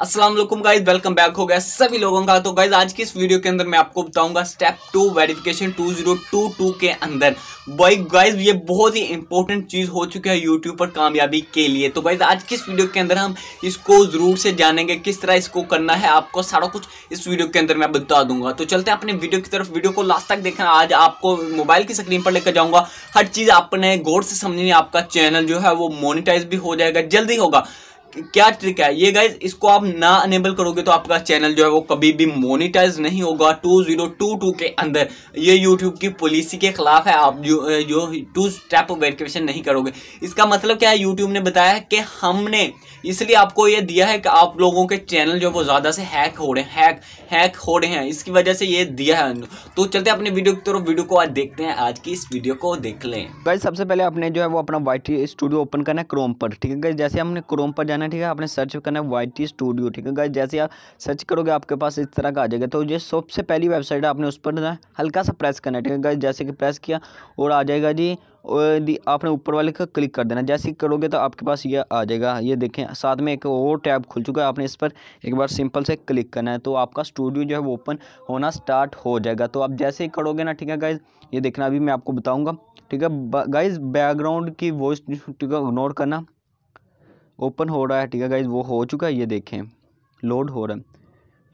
अस्सलाम guys welcome back हो गया सभी लोगों का। तो गाइज़ आज की इस वीडियो के अंदर मैं आपको बताऊँगा स्टेप टू वेरिफिकेशन 2022 के अंदर। भाई गाइज़ ये बहुत ही इंपॉर्टेंट चीज़ हो चुकी है यूट्यूब पर कामयाबी के लिए। तो गाइज़ आज की इस वीडियो के अंदर हम इसको ज़रूर से जानेंगे किस तरह इसको करना है। आपको सारा कुछ इस वीडियो के अंदर मैं बता दूँगा। तो चलते हैं अपने वीडियो की तरफ़। वीडियो को लास्ट तक देखना आज आपको मोबाइल की स्क्रीन पर लेकर जाऊँगा। हर चीज़ आपने गौर से समझनी आपका चैनल जो है वो मोनिटाइज भी हो जाएगा, जल्दी होगा। क्या ट्रिक है? ये गाइज़ इसको आप ना अनेबल करोगे तो आपका चैनल जो है वो कभी भी मोनिटाइज नहीं होगा 2022 के अंदर। ये यूट्यूब की पॉलिसी के खिलाफ है, आप जो जो टू स्टेप वेरिफिकेशन नहीं करोगे। इसका मतलब क्या है? यूट्यूब ने बताया है कि हमने, इसलिए आपको ये दिया है कि आप लोगों के चैनल जो है वो ज़्यादा से हैक हो रहे हैं हैक हैक हो रहे हैं। इसकी वजह से ये दिया है। तो चलते अपने वीडियो की तरफ़। वीडियो को आज देखते हैं। आज की इस वीडियो को देख लें। गाइज़ सबसे पहले आपने जो है वो अपना वाई स्टूडियो ओपन करना है क्रोम पर, ठीक है जैसे हमने क्रोम पर जाना है, ठीक है? आपने सर्च करना है वाई टी स्टूडियो ठीक है? गाइज़ जैसे आप सर्च करोगे, आपके पास इस तरह का आ जाएगा। तो ये सबसे पहली वेबसाइट है, आपने उस पर हल्का सा प्रेस करना है, ठीक है? गाइज़ जैसे कि प्रेस किया और आ जाएगा जी आपने ऊपर वाले का क्लिक कर देना। जैसे करोगे तो आपके पास ये आ जाएगा। ये देखें, साथ में एक और टैब खुल चुका है, आपने इस पर एक बार सिंपल से क्लिक करना है। तो आपका स्टूडियो जो है वो ओपन होना स्टार्ट हो जाएगा। तो आप जैसे ही करोगे ना, ठीक है गाइज़ ये देखना, अभी मैं आपको बताऊँगा, ठीक है? गाइज़ बैकग्राउंड की वॉइस ठीक है? इग्नोर करना। ओपन हो रहा है, ठीक है गाइज़ वो हो चुका है, ये देखें। लोड हो रहा है।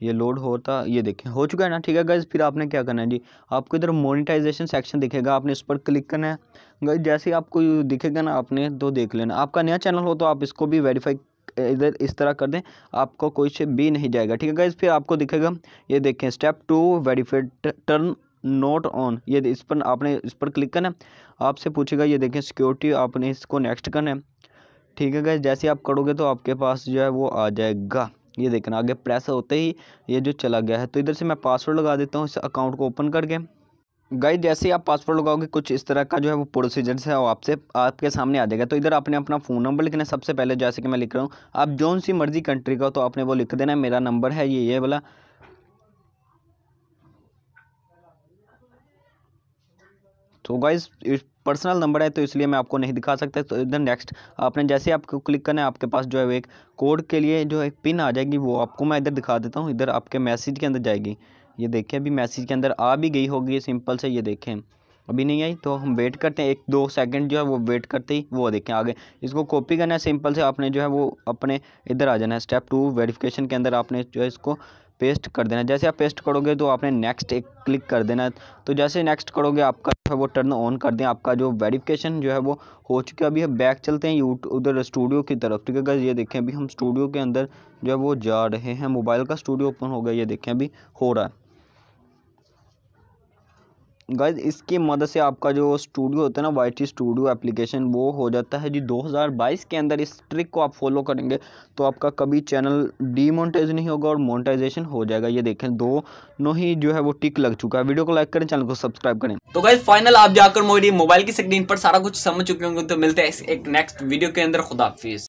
ये लोड होता, ये देखें। हो चुका है ना? ठीक है गाइज़ फिर आपने क्या करना है? जी, आपको इधर मोनिटाइजेशन सेक्शन दिखेगा। आपने इस पर क्लिक करना है। गाइज़ जैसे ही आपको दिखेगा ना, आपने तो देख लेना आपका नया चैनल हो तो आप इसको भी वेरीफाई इधर इस तरह कर दें। आपको कोई से भी नहीं जाएगा। ठीक है गाइज़ फिर आपको दिखेगा, ये देखें step two verified turn note on ये इस पर आपने इस पर क्लिक करना है। आपसे पूछेगा, ये देखें सिक्योरिटी आपने इसको नेक्स्ट करना है। ठीक है गाइज़ जैसे आप करोगे तो आपके पास जो है वो आ जाएगा। ये देखना, आगे प्रेस होते ही ये जो चला गया है। तो इधर से मैं पासवर्ड लगा देता हूँ इस अकाउंट को ओपन करके। गाइड जैसे ही आप पासवर्ड लगाओगे, कुछ इस तरह का जो है वो प्रोसीजर है वो आपसे, आपके सामने आ जाएगा। तो इधर आपने अपना फ़ोन नंबर लिखना है। सबसे पहले जैसे कि मैं लिख रहा हूँ, आप जौन सी मर्ज़ी कंट्री का हो तो आपने वो लिख देना है। मेरा नंबर है ये ये वाला। तो गाइज़ पर्सनल नंबर है तो इसलिए मैं आपको नहीं दिखा सकता। तो इधर नेक्स्ट आपने जैसे आपको क्लिक करना है, आपके पास जो है एक कोड के लिए जो एक पिन आ जाएगी, वो आपको मैं इधर दिखा देता हूँ। इधर आपके मैसेज के अंदर जाएगी। ये देखें अभी मैसेज के अंदर आ भी गई होगी सिंपल से ये देखें। अभी नहीं आई तो हम वेट करते हैं। एक, दो सेकंड जो है वो वेट करते ही वो देखें आगे। इसको कॉपी करना है सिंपल से आपने जो है वो अपने इधर आ जाना है। स्टेप टू वेरिफिकेशन के अंदर आपने जो है इसको पेस्ट कर देना जैसे आप पेस्ट करोगे तो आपने नेक्स्ट एक क्लिक कर देना तो जैसे नेक्स्ट करोगे, आपका है, वो टर्न ऑन कर दें। आपका जो वेरिफिकेशन जो है, वो हो चुका है। अभी हम बैक चलते हैं यूट उधर स्टूडियो की तरफ़। ठीक है ये देखें, अभी हम स्टूडियो के अंदर जो है, वो जा रहे हैं। मोबाइल का स्टूडियो ओपन हो गया, ये देखें, अभी हो रहा है। गाइज़ इसकी मदद से आपका जो स्टूडियो होता है ना, वाई टी स्टूडियो एप्लीकेशन, वो हो जाता है जी 2022 के अंदर। इस ट्रिक को आप फॉलो करेंगे तो आपका कभी चैनल डीमोनेटाइज नहीं होगा और मोनेटाइजेशन हो जाएगा। ये देखें, दोनों ही जो है वो टिक लग चुका है। वीडियो को लाइक करें, चैनल को सब्सक्राइब करें। तो गाइज़ फाइनल आप जाकर मोबाइल की स्क्रीन पर सारा कुछ समझ चुके होंगे तो मिलते हैं एक नेक्स्ट वीडियो के अंदर। खुदाफिज